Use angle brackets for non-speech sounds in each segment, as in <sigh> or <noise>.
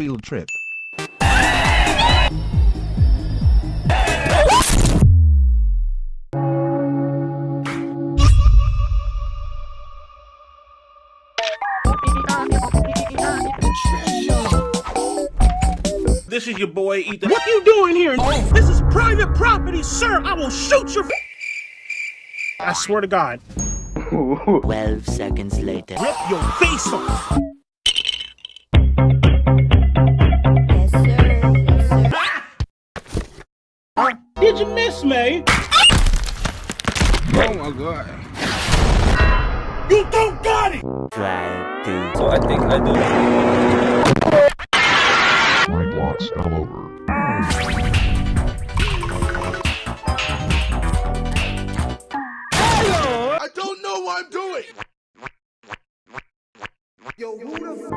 field trip. This is your boy Ethan. What you doing here? Oh. This is private property, sir. I will shoot your. I swear to God. <laughs> 12 seconds later. Rip your face off. Did me? Oh my god. You don't got it. Try to. So I think I do. My blocks all over. I don't know what I'm doing.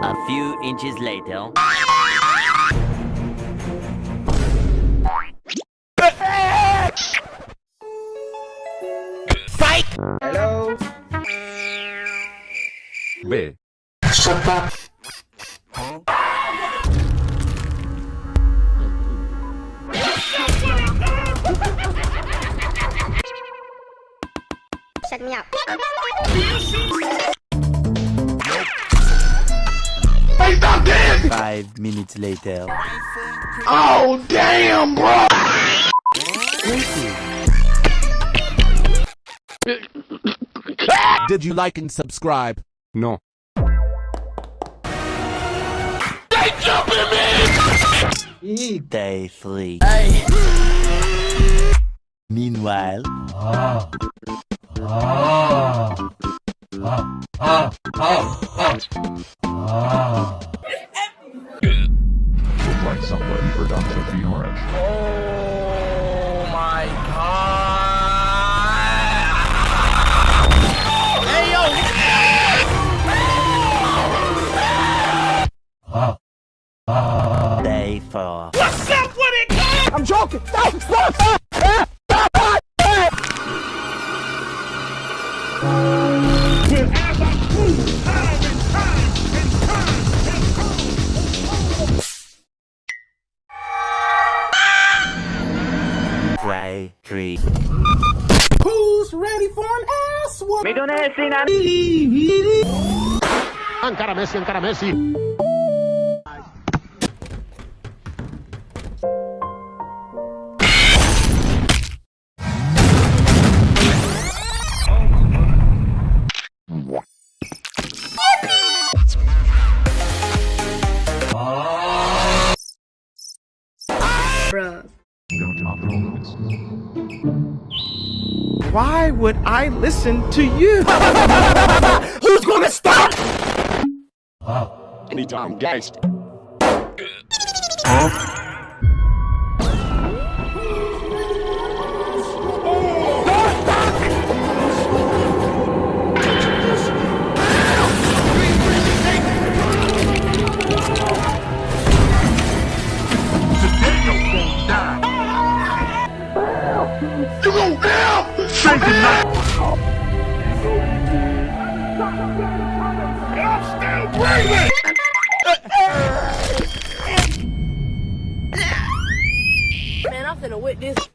A few inches later. B. Shut me up. Five minutes later. Oh damn, bro. Did you like and subscribe? No. Day three. Meanwhile. Look like somebody forgot to be orange. Day. What's up with it? I'm joking. Stop! Stop! Stop! When as I prove time and time and time and time. Try three. Who's ready for an ass whoop? Encara Messi, encara Messi. Bruh. Don't drop the rollers. Why would I listen to you? <laughs> Who's gonna stop? Anytime gangster. You down. Say goodnight. I'm still breathing. Man, I'm finna whip this.